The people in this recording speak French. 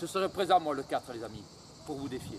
Je serai présent moi le 4 les amis, pour vous défier.